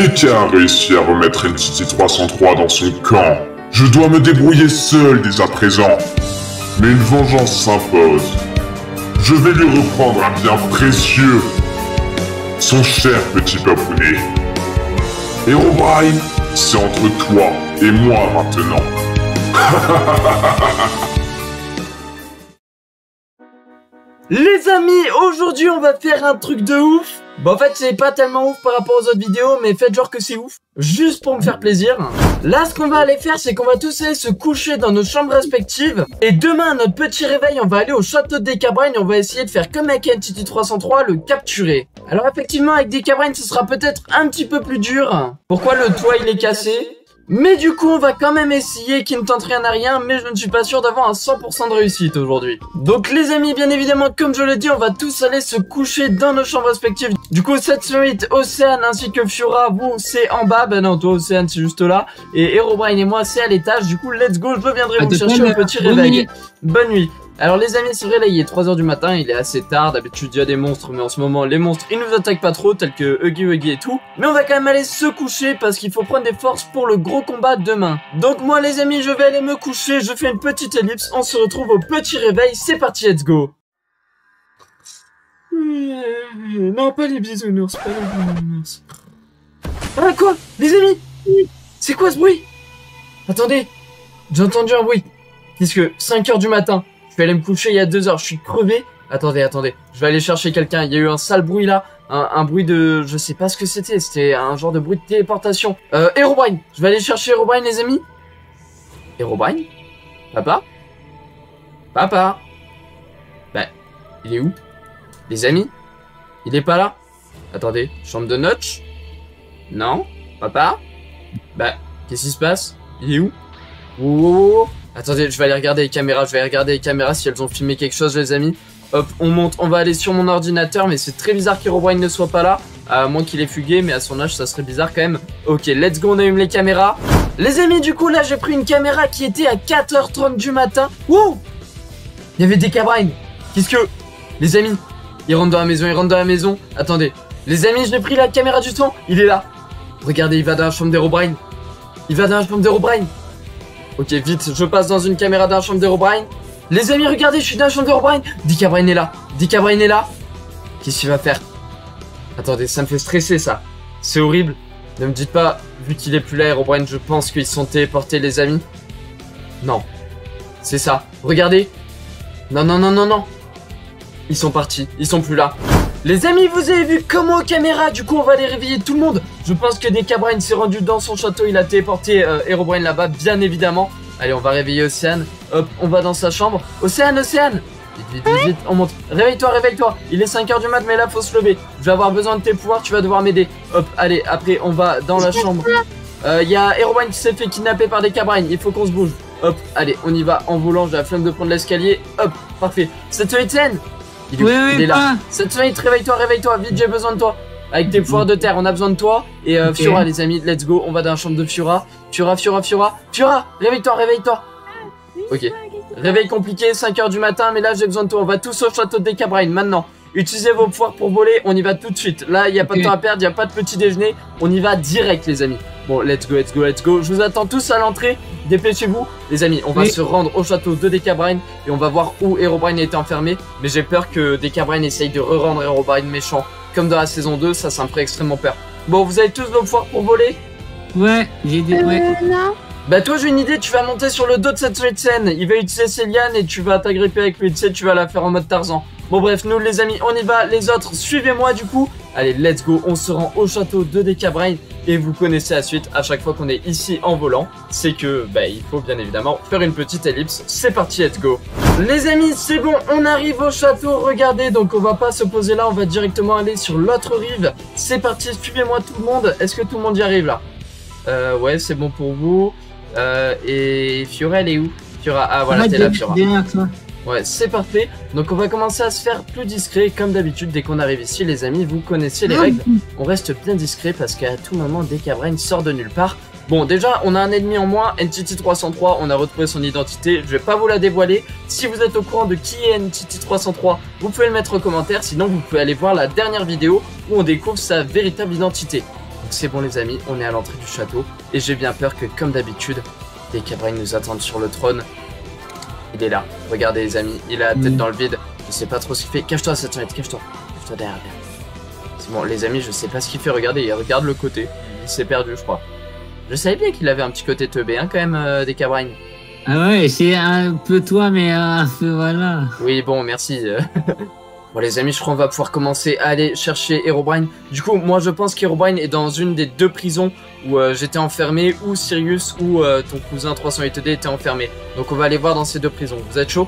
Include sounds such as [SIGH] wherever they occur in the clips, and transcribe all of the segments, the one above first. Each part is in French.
DK a réussi à remettre Entity 303 dans son camp. Je dois me débrouiller seul dès à présent. Mais une vengeance s'impose. Je vais lui reprendre un bien précieux. Son cher petit papounet. Herobrine, c'est entre toi et moi maintenant. Les amis, aujourd'hui on va faire un truc de ouf Bon en fait c'est pas tellement ouf par rapport aux autres vidéos mais faites genre que c'est ouf. Juste pour me faire plaisir. Là ce qu'on va aller faire c'est qu'on va tous aller se coucher dans nos chambres respectives. Et demain notre petit réveil on va aller au château de Decabrain Et on va essayer de faire comme avec Entity 303 le capturer. Alors effectivement avec Decabrain ce sera peut-être un petit peu plus dur. Pourquoi le toit il est cassé? Mais du coup, on va quand même essayer qui ne tente rien à rien, mais je ne suis pas sûr d'avoir un 100% de réussite aujourd'hui. Donc les amis, bien évidemment, comme je l'ai dit, on va tous aller se coucher dans nos chambres respectives. Du coup, cette suite, Océane ainsi que Fiora, vous, c'est en bas. Ben non, toi, Océane, c'est juste là. Et Herobrine et moi, c'est à l'étage. Du coup, let's go, je reviendrai vous chercher un petit réveil. Bonne nuit. Alors les amis, c'est vrai là il est 3h du matin, il est assez tard, d'habitude il y a des monstres, mais en ce moment les monstres ils nous attaquent pas trop, tels que Huggy Huggy et tout. Mais on va quand même aller se coucher parce qu'il faut prendre des forces pour le gros combat demain. Donc moi les amis, je vais aller me coucher, je fais une petite ellipse, on se retrouve au petit réveil, c'est parti, let's go Non, pas les bisounours, pas les bisounours. Ah quoi? Les amis C'est quoi ce bruit? Attendez, j'ai entendu un bruit. Puisque 5h du matin, vais aller me coucher il y a deux heures. Je suis crevé. Attendez, attendez. Je vais aller chercher quelqu'un. Il y a eu un sale bruit là. Un, bruit de... Je sais pas ce que c'était. C'était un genre de bruit de téléportation. Euh, Herobrine. Je vais aller chercher Herobrine, les amis. Herobrine Papa? Papa? Bah, il est où? Les amis? Il est pas là? Attendez, chambre de Notch? Non? Papa? Bah, qu'est-ce qui se passe? Il est où? Oh, Attendez, je vais aller regarder les caméras, je vais aller regarder les caméras si elles ont filmé quelque chose, les amis. Hop, on monte, on va aller sur mon ordinateur, mais c'est très bizarre qu'Herobrine ne soit pas là. À moins qu'il ait fugué, mais à son âge, ça serait bizarre quand même. Ok, let's go, on allume les caméras. Les amis, du coup, là, j'ai pris une caméra qui était à 4h30 du matin. Wouh Il y avait des cabrines. Qu'est-ce que... Les amis, il rentre dans la maison, il rentre dans la maison. Attendez. Les amis, je l'ai pris la caméra du son. Il est là. Regardez, il va dans la chambre d'Herobrine. Il va dans la chambre d'Herobrine. Ok, vite, je passe dans une caméra dans la chambre d'Herobrine. Les amis, regardez, je suis dans la chambre d'Herobrine. Dicabrine est là. Dicabrine est là. Qu'est-ce qu'il va faire? Attendez, ça me fait stresser, ça. C'est horrible. Ne me dites pas, vu qu'il est plus là, Herobrine, je pense qu'ils sont téléportés, les amis. Non. C'est ça. Regardez. Non, non, non, non, non. Ils sont partis. Ils sont plus là. Les amis, vous avez vu comment aux caméras, du coup on va aller réveiller tout le monde? Je pense que Decabrine s'est rendu dans son château, il a téléporté euh, Herobrine là-bas, bien évidemment. Allez, on va réveiller Océane. Hop, on va dans sa chambre. Océane, Océane Vite, vite, vite, vite, on monte. Réveille-toi, réveille-toi. Il est 5h du mat, mais là, faut se lever. Je vais avoir besoin de tes pouvoirs, tu vas devoir m'aider. Hop, allez, après, on va dans la chambre. Il euh, y a Herobrine qui s'est fait kidnapper par des cabrines. Il faut qu'on se bouge. Hop, allez, on y va en volant. J'ai la flemme de prendre l'escalier. Hop, parfait. C'est Etienne il, oui, oui, est là. Cette réveille-toi, réveille-toi, vite, j'ai besoin de toi. Avec tes pouvoirs de terre, on a besoin de toi. Et euh, Fiora, les amis, let's go. On va dans la chambre de Fiora. Fiora, Fiora, Fiora. Fiora, réveille-toi, réveille-toi. Ok. Réveil compliqué, 5h du matin, mais là j'ai besoin de toi. On va tous au château de Decabrine maintenant. Utilisez vos pouvoirs pour voler, on y va tout de suite. Là, il n'y a pas de temps à perdre, il n'y a pas de petit déjeuner. On y va direct, les amis. Bon, let's go, let's go, let's go. Je vous attends tous à l'entrée. Dépêchez-vous. Les amis, on va se rendre au château de Decabrine et on va voir où Herobrine a été enfermé. Mais j'ai peur que Decabrine essaye de re-rendre Herobrine méchant. Comme dans la saison 2, ça, ça me ferait extrêmement peur. Bon, vous avez tous vos pouvoirs pour voler? Ouais, j'ai des... Ouais. Euh, bah toi j'ai une idée, tu vas monter sur le dos de cette scène. Il va utiliser ses lianes et tu vas t'agripper avec lui, tu sais, tu vas la faire en mode Tarzan. Bon bref, nous les amis, on y va, les autres, suivez-moi du coup. Allez, let's go, on se rend au château de Decabrain et vous connaissez la suite à chaque fois qu'on est ici en volant, c'est que bah il faut bien évidemment faire une petite ellipse. C'est parti, let's go. Les amis, c'est bon, on arrive au château, regardez, donc on va pas se poser là, on va directement aller sur l'autre rive. C'est parti, suivez-moi tout le monde. Est-ce que tout le monde y arrive là Euh ouais, c'est bon pour vous. Euh, et Fiora, elle est où Fiora, ah voilà, t'es là, Fiora. Ouais, c'est parfait. Donc on va commencer à se faire plus discret. Comme d'habitude, dès qu'on arrive ici, les amis, vous connaissez les règles. On reste bien discret parce qu'à tout moment, dès qu'Abrain sort de nulle part, Bon, déjà, on a un ennemi en moins, Entity 303, on a retrouvé son identité, je vais pas vous la dévoiler. Si vous êtes au courant de qui est Entity 303, vous pouvez le mettre en commentaire, sinon vous pouvez aller voir la dernière vidéo où on découvre sa véritable identité. c'est bon les amis, on est à l'entrée du château. Et j'ai bien peur que, comme d'habitude, des Cabraines nous attendent sur le trône. Il est là. Regardez les amis, il a la tête dans le vide. Je sais pas trop ce qu'il fait. Cache-toi, Saturnite, cache-toi. Cache-toi derrière, derrière. C'est bon, les amis, je sais pas ce qu'il fait. Regardez, il regarde le côté. Il s'est perdu, je crois. Je savais bien qu'il avait un petit côté teubé, hein, quand même, euh, des Cabraines. Ah ouais, c'est un peu toi, mais un peu voilà. Oui, bon, merci. euh. [LAUGHS] bon, les amis, je crois qu'on va pouvoir commencer à aller chercher Herobrine. Du coup, moi, je pense qu'Herobrine est dans une des deux prisons où euh, j'étais enfermé, ou Sirius, ou euh, ton cousin 308D était enfermé. Donc, on va aller voir dans ces deux prisons. Vous êtes chaud?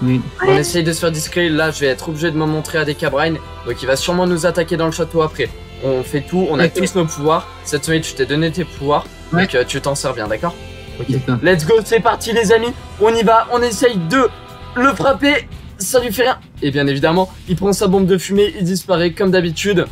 Oui. On essaye de se faire discret. Là, je vais être obligé de me montrer à des Cabrines. Donc, il va sûrement nous attaquer dans le château après. On fait tout, on a Ok. tous nos pouvoirs. Cette semaine, je t'ai donné tes pouvoirs. Ouais. Donc, euh, tu t'en sers bien, d'accord D'accord. Let's go, c'est parti les amis. On y va, on essaye de le frapper. Ça lui fait rien. Et bien évidemment, il prend sa bombe de fumée, il disparaît comme d'habitude.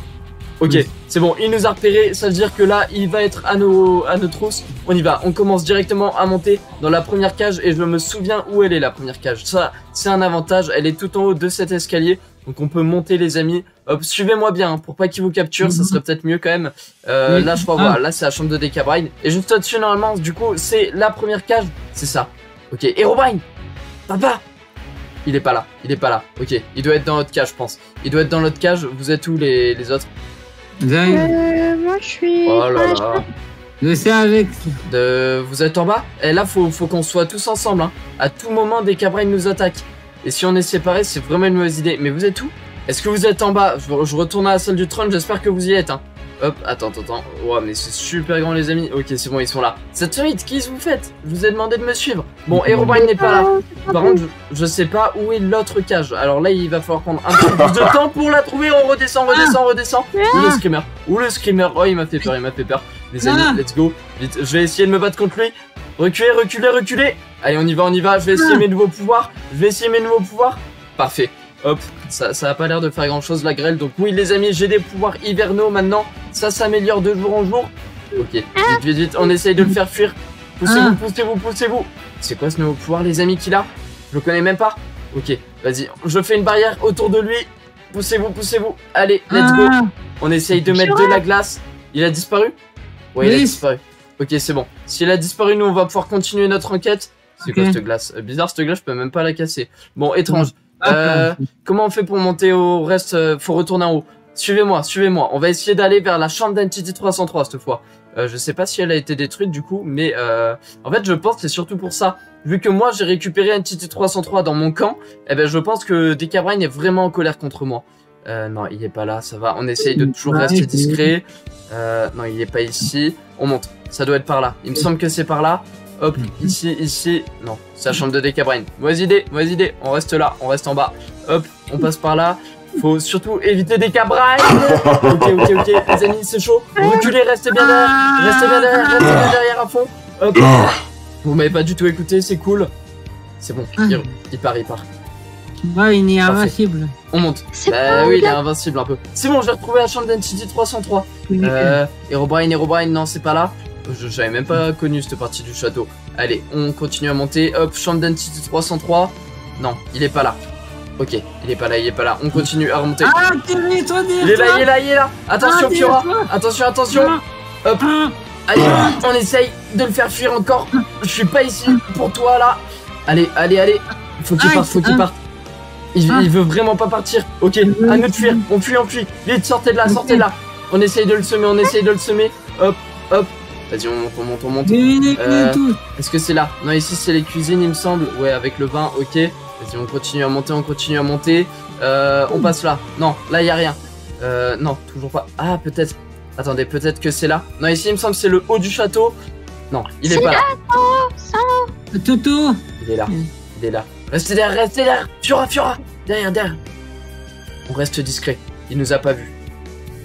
Ok, Oui. c'est bon, il nous a repéré, ça veut dire que là, il va être à nos, à nos trousses. On y va, on commence directement à monter dans la première cage et je me souviens où elle est la première cage. Ça, c'est un avantage, elle est tout en haut de cet escalier. Donc on peut monter les amis. Hop, suivez-moi bien, hein, pour pas qu'il vous capture, ça Mhm. serait peut-être mieux quand même. Euh, Oui. Là, je crois, Ah. voilà, là c'est la chambre de Decabrine. Et juste au-dessus, normalement, du coup, c'est la première cage. C'est ça. Ok, Herobrine Papa Il est pas là, il est pas là. Ok, il doit être dans l'autre cage, je pense. Il doit être dans l'autre cage. Vous êtes où les, les autres? Euh, moi je suis. Oh là je- là. Je sais avec. De... Vous êtes en bas? Et là, faut, faut qu'on soit tous ensemble. Hein. À tout moment, des cabrines nous attaquent. Et si on est séparés, c'est vraiment une mauvaise idée. Mais vous êtes où? Est-ce que vous êtes en bas je, je retourne à la salle du trône, j'espère que vous y êtes. Hein. Hop, attends, attends, attends. Ouais, mais c'est super grand, les amis. Ok, c'est bon, ils sont là. Cette suite, qu'est-ce que vous faites Je vous ai demandé de me suivre. Bon, Herobrine n'est pas là. Ah, Par contre, je, je sais pas où est l'autre cage. Alors là, il va falloir prendre un peu plus de [LAUGHS] temps pour la trouver. On redescend, on redescend, on redescend. Où le screamer Où le screamer Oh, il m'a fait peur, il m'a fait peur. Les amis, Ah. let's go. Vite, je vais essayer de me battre contre lui. Reculez, reculez, reculez. Allez, on y va, on y va. Je vais essayer Ah. mes nouveaux pouvoirs. Je vais essayer mes nouveaux pouvoirs. Parfait. Hop, ça, ça a pas l'air de faire grand chose la grêle. Donc oui, les amis, j'ai des pouvoirs hivernaux maintenant. Ça s'améliore de jour en jour. Ok, vite, vite, vite. On essaye de le faire fuir. Poussez-vous, Ah. poussez-vous, poussez-vous. C'est quoi ce nouveau pouvoir, les amis, qu'il a? Je le connais même pas. Ok, vas-y. Je fais une barrière autour de lui. Poussez-vous, poussez-vous. Allez, let's go. Ah, On essaye de mettre de la glace. Il a disparu? Ouais, il a Oui. disparu. Ok, c'est bon. S'il a disparu, nous, on va pouvoir continuer notre enquête. C'est quoi cette glace? Euh, Bizarre, cette glace, je peux même pas la casser. Bon, étrange. Euh, Comment on fait pour monter au reste euh, Faut retourner en haut. Suivez-moi, suivez-moi. On va essayer d'aller vers la chambre d'Entity 303 cette fois. Euh, je sais pas si elle a été détruite du coup, mais euh, en fait je pense que c'est surtout pour ça. Vu que moi j'ai récupéré Entity 303 dans mon camp, eh ben je pense que Decabrine est vraiment en colère contre moi. Euh, non, il est pas là, ça va. On essaye de toujours rester discret. Euh, non, il est pas ici. On monte. Ça doit être par là. Il me semble que c'est par là. Hop, ici, ici. Non, c'est la chambre de Decabrine. Mauvaise idée, mauvaise idée. On reste là, on reste en bas. Hop, on passe par là. Faut surtout éviter des cabrines. [LAUGHS] ok, ok, ok. Les amis, c'est chaud. Reculez, restez bien derrière. Restez bien derrière, restez bien derrière à fond. Hop. Ah, Vous m'avez pas du tout écouté, c'est cool. C'est bon, il, il part, il part. Ouais, il est Parfait. invincible. On monte. C'est Bah pas oui, il est invincible un peu. C'est bon, j'ai retrouvé la chambre d'Entity 303. Euh, Herobrine, Herobrine, non, c'est pas là. Je- J'avais même pas connu cette partie du château. Allez, on continue à monter. Hop, chambre d'Entity 303. Non, il est pas là. Ok, il est pas là, il est pas là. On continue à remonter. Ah, Thierry, toi, il est là, il est là, il est là. Attention, Ah, Fiora. Attention, attention. Hop, allez, on essaye de le faire fuir encore. Je suis pas ici pour toi là. Allez, allez, allez. Faut qu'il parte, faut qu'il parte. Il, il veut vraiment pas partir. Ok, à nous de fuir. On fuit, on fuit. Vite, sortez de là, sortez de là. On essaye de le semer, on essaye de le semer. Hop, hop. Vas-y, on monte, on monte, on monte. Euh, tout. Est-ce que c'est là? Non, ici c'est les cuisines, il me semble. Ouais, avec le vin, ok. Vas-y, on continue à monter, on continue à monter. Euh, on passe là. Non, là il y a rien. Euh, non, toujours pas. Ah, peut-être. Attendez, peut-être que c'est là. Non, ici il me semble que c'est le haut du château. Non, il est pas là. Toto. Il est là. Il est là. Restez derrière, restez derrière. Fiora, Fiora. Derrière, derrière. On reste discret. Il nous a pas vus.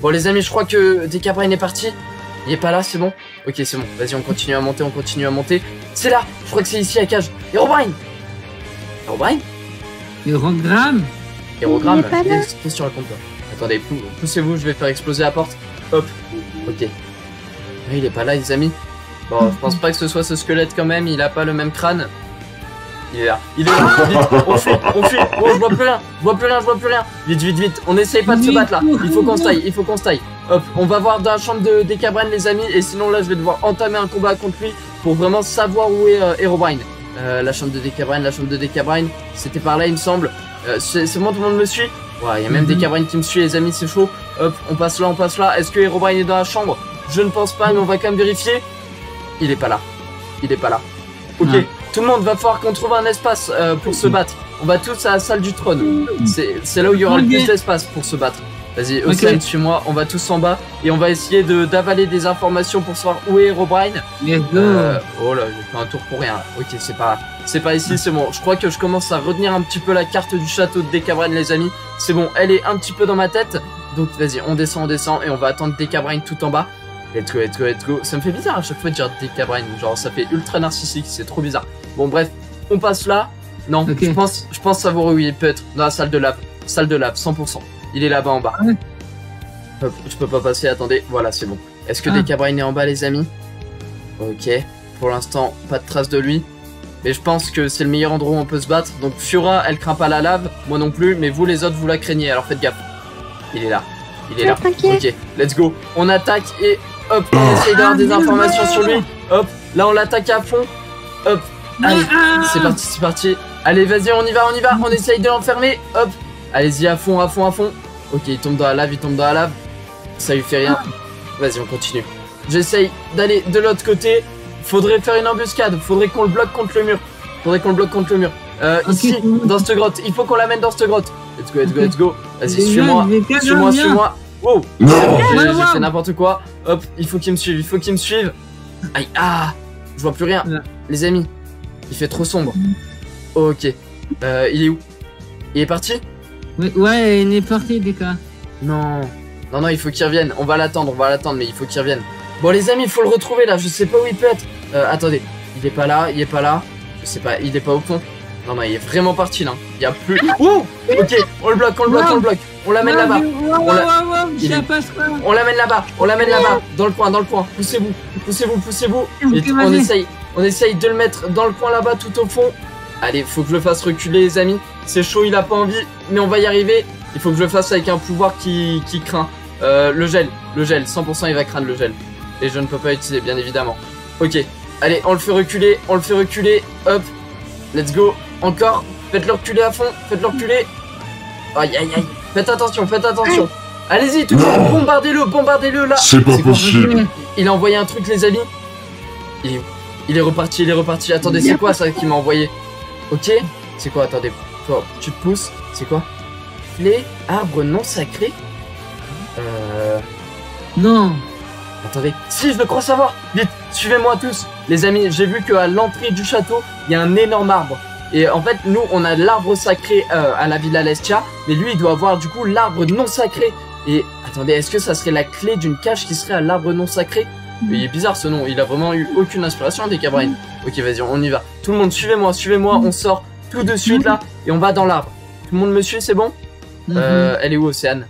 Bon, les amis, je crois que Decabrine est parti. Il est pas là, c'est bon Ok, c'est bon. Vas-y, on continue à monter, on continue à monter. C'est là. Je crois que c'est ici à cage. Herobrine. Herobrine Hérogramme? Hérogramme. Là. Qu'est-ce que tu racontes toi? Attendez, pou- poussez-vous, je vais faire exploser la porte. Hop. Ok. Ah, Il est pas là, les amis. Bon, je pense pas que ce soit ce squelette quand même. Il a pas le même crâne. Il est là. Il est là. Vite. On fuit. On fuit. Oh, je vois plus rien. Je vois plus rien. Je vois plus rien. Vite, vite, vite. On essaye pas de se battre là. Il faut qu'on se taille. Il faut qu'on se taille. Hop, on va voir dans la chambre de, des Cabraines, les amis. Et sinon, là, je vais devoir entamer un combat contre lui pour vraiment savoir où est euh, Herobrine. Euh, la chambre de Decabrine, la chambre de Decabrine, c'était par là, il me semble. Euh, c'est bon, tout le monde me suit? Ouais, il y a même Mhm. Decabrine qui me suit, les amis, c'est chaud. Hop, on passe là, on passe là. Est-ce que Herobrine est dans la chambre? Je ne pense pas, mais on va quand même vérifier. Il est pas là. Il est pas là. Ok, tout le monde va falloir qu'on trouve un espace euh, pour se battre. On va tous à la salle du trône. C'est c'est là où il y aura le plus d'espace pour se battre. Vas-y, Ok. Océane, suis-moi. On va tous en bas et on va essayer de d'avaler des informations pour savoir où est Herobrine. Let's go. Euh, oh là, j'ai fait un tour pour rien. Ok, c'est pas, c'est pas ici, c'est bon. Je crois que je commence à retenir un petit peu la carte du château de Decabrine, les amis. C'est bon, elle est un petit peu dans ma tête. Donc vas-y, on descend, on descend et on va attendre Decabrine tout en bas. Let's go, let's go, let's go. Ça me fait bizarre à chaque fois de dire Decabrine. Genre, ça fait ultra narcissique, c'est trop bizarre. Bon, bref, on passe là. Non, je pense, je pense savoir où il peut être. Dans la salle de lave. Salle de lave, 100%. Il est là-bas en bas. Ouais. Hop, je peux pas passer, attendez. Voilà, c'est bon. Est-ce que Ah. Decabrine est en bas, les amis? Ok. Pour l'instant, pas de trace de lui. Mais je pense que c'est le meilleur endroit où on peut se battre. Donc Fiora, elle craint pas la lave, moi non plus, mais vous les autres, vous la craignez, alors faites gaffe. Il est là. Il est là. Ok, let's go. On attaque et hop, on essaye d'avoir des informations sur lui. Hop, là on l'attaque à fond. Hop, allez, Ah. c'est parti, c'est parti. Allez, vas-y, on y va, on y va. On essaye de l'enfermer. Hop, allez-y à fond, à fond, à fond. Ok, il tombe dans la lave, il tombe dans la lave. Ça lui fait rien. Vas-y, on continue. J'essaye d'aller de l'autre côté. Faudrait faire une embuscade. Faudrait qu'on le bloque contre le mur. Faudrait qu'on le bloque contre le mur. Euh, ici, dans cette grotte. Il faut qu'on l'amène dans cette grotte. Let's go, let's go, let's go. Vas-y, suis-moi. Suis-moi, suis-moi. Wow, Non j'ai- fait n'importe quoi. Hop, il faut qu'il me suive, il faut qu'il me suive. Aïe, ah, je vois plus rien. Ouais. Les amis, il fait trop sombre. Ok, euh, il est où? Il est parti? Ouais, ouais, il est parti, Deka. Non. Non, non, il faut qu'il revienne. On va l'attendre, on va l'attendre, mais il faut qu'il revienne. Bon, les amis, il faut le retrouver là. Je sais pas où il peut être. Euh, attendez, il est pas là, il est pas là. Je sais pas, il est pas au fond. Non, non, il est vraiment parti là. Il y a plus. Wow Ok, on le bloque, on le bloque, on le bloque. On l'amène là-bas. On l'amène là-bas, on l'amène là-bas, dans le coin, dans le coin. Poussez-vous, poussez-vous, poussez-vous. On essaye, on essaye de le mettre dans le coin là-bas, tout au fond. Allez, faut que je le fasse reculer, les amis. C'est chaud, il a pas envie, mais on va y arriver. Il faut que je le fasse avec un pouvoir qui, qui craint. Euh, le gel, le gel, 100% il va craindre le gel. Et je ne peux pas utiliser, bien évidemment. Ok, allez, on le fait reculer, on le fait reculer. Hop, let's go. Encore, faites-le reculer à fond, faites-le reculer. Aïe, aïe, aïe. Faites attention, faites attention. Allez-y, tout le monde, bombardez-le, bombardez-le là. C'est pas possible Il a envoyé un truc, les amis. Il est, où? Il est reparti, il est reparti. Attendez, c'est quoi ça qu'il m'a envoyé? Ok C'est quoi Attendez, Tu te pousses. C'est quoi Les arbres non sacrés Euh. Non. Attendez. Si, je le crois savoir. Vite, suivez-moi tous. Les amis, j'ai vu qu'à l'entrée du château, il y a un énorme arbre. Et en fait, nous, on a l'arbre sacré euh, à la Villa Lestia, mais lui, il doit avoir du coup l'arbre non sacré. Et attendez, est-ce que ça serait la clé d'une cage qui serait à l'arbre non sacré Mais Il est bizarre ce nom, il a vraiment eu aucune inspiration des Cabrines. Ok, vas-y, on y va. Tout le monde, suivez-moi, suivez-moi, on sort tout de suite là, et on va dans l'arbre. Tout le monde me suit, c'est bon? Euh, Elle est où, Océane?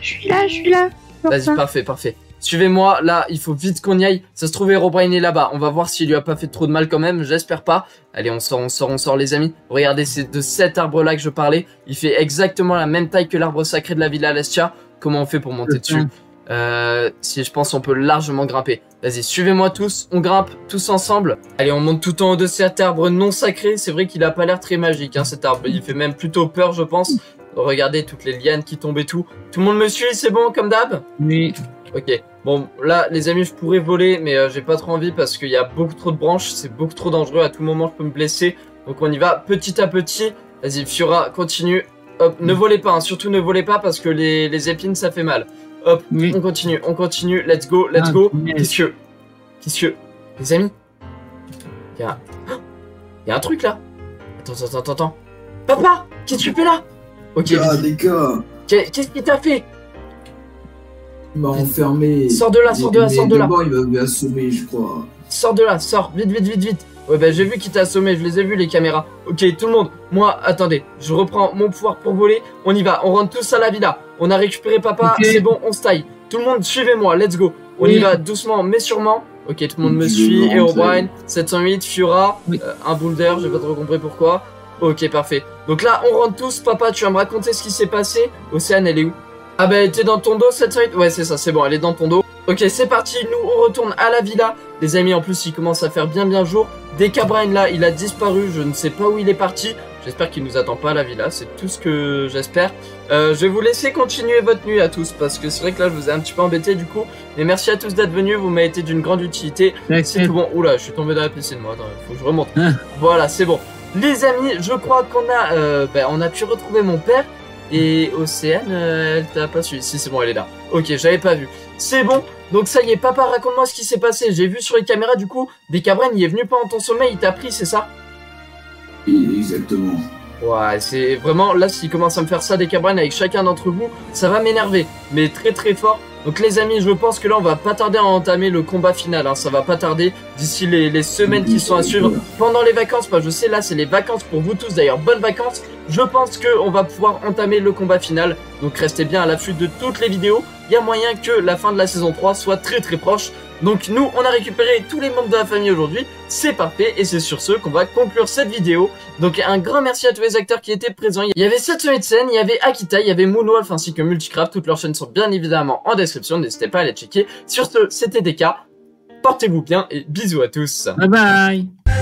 Je suis là, je suis là. Vas-y, parfait, parfait. Suivez-moi, là, il faut vite qu'on y aille. Ça se trouve, Herobrine est là-bas. On va voir s'il lui a pas fait trop de mal quand même, j'espère pas. Allez, on sort, on sort, on sort, les amis. Regardez, c'est de cet arbre-là que je parlais. Il fait exactement la même taille que l'arbre sacré de la Villa Alestia. Comment on fait pour monter dessus? Euh, Si je pense on peut largement grimper. Vas-y, suivez-moi tous, on grimpe tous ensemble. Allez, on monte tout en haut de cet arbre non sacré. C'est vrai qu'il a pas l'air très magique, hein, cet arbre. Il fait même plutôt peur, je pense. Regardez toutes les lianes qui tombent et tout. Tout le monde me suit, c'est bon comme d'hab? Oui. Ok. Bon, là, les amis, je pourrais voler, mais euh, j'ai pas trop envie parce qu'il y a beaucoup trop de branches. C'est beaucoup trop dangereux. À tout moment, je peux me blesser. Donc, on y va petit à petit. Vas-y, Fiora, continue. Hop, ne volez pas, hein, surtout ne volez pas parce que les, les épines, ça fait mal. Hop, Oui. on continue, on continue. Let's go, let's Ah, go. Qu'est-ce que. Qu'est-ce que. Les amis Il y a. Il y a un truc là. Attends, attends, attends, attends. Papa Qu'est-ce que tu fais là? Ok, Ah, vite. des gars, Qu'est- qu'est-ce qu'il t'a fait? Il m'a enfermé. Sors de là, sors de là, sors de là. il m'avait assommé, je crois. Sors de là, sors, vite, vite, vite, vite. Ouais, bah j'ai vu qu'il t'a assommé, je les ai vus les caméras. Ok, tout le monde, moi, attendez, je reprends mon pouvoir pour voler. On y va, on rentre tous à la villa. On a récupéré papa, c'est bon, on se taille. Tout le monde, suivez-moi, let's go. On y va doucement, mais sûrement. Ok, tout le monde me suit. veux Herobrine, 708, Fiora, Oui. euh, un boulder, j'ai pas trop compris pourquoi. Ok, parfait. Donc là, on rentre tous. Papa, tu vas me raconter ce qui s'est passé. Océane, elle est où? Ah bah t'es dans ton dos cette side Ouais c'est ça, c'est bon, elle est dans ton dos. Ok c'est parti, nous on retourne à la villa. Les amis en plus il commence à faire bien bien jour. Decabrain là il a disparu, je ne sais pas où il est parti. J'espère qu'il nous attend pas à la villa, c'est tout ce que j'espère. Euh, je vais vous laisser continuer votre nuit à tous parce que c'est vrai que là je vous ai un petit peu embêté du coup. Mais merci à tous d'être venus, vous m'avez été d'une grande utilité. C'est tout bon. Oula, je suis tombé dans la piscine moi, attends, faut que je remonte. Ah. voilà, c'est bon. Les amis, je crois qu'on a, euh, ben, on a pu retrouver mon père. Et Océane, euh, elle t'a pas suivi. Si, c'est bon, elle est là. Ok, j'avais pas vu. C'est bon. Donc ça y est, papa, raconte-moi ce qui s'est passé. J'ai vu sur les caméras, du coup, des cabrens, il est venu pendant ton sommeil, il t'a pris, c'est ça? Exactement. Ouais, c'est vraiment, là, s'il commence à me faire ça des cabrens avec chacun d'entre vous, ça va m'énerver. Mais très très fort. Donc les amis, je pense que là, on va pas tarder à entamer le combat final. Hein. Ça va pas tarder d'ici les, semaines qui sont à suivre. Pendant les vacances, bah, je sais, là, c'est les vacances pour vous tous. D'ailleurs, bonnes vacances. Je pense qu'on va pouvoir entamer le combat final. Donc restez bien à l'affût de toutes les vidéos. Il y a moyen que la fin de la saison 3 soit très très proche. Donc nous, on a récupéré tous les membres de la famille aujourd'hui. C'est parfait. Et c'est sur ce qu'on va conclure cette vidéo. Donc un grand merci à tous les acteurs qui étaient présents. Il y avait Satsumi Sen, il y avait Akita, il y avait Moonwolf ainsi que Multicraft. Toutes leurs chaînes sont bien évidemment en description. N'hésitez pas à les checker. Sur ce, c'était DK. Portez-vous bien et bisous à tous. Bye bye